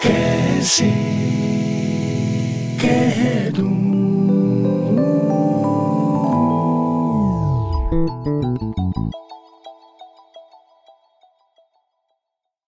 Cresce, quedo.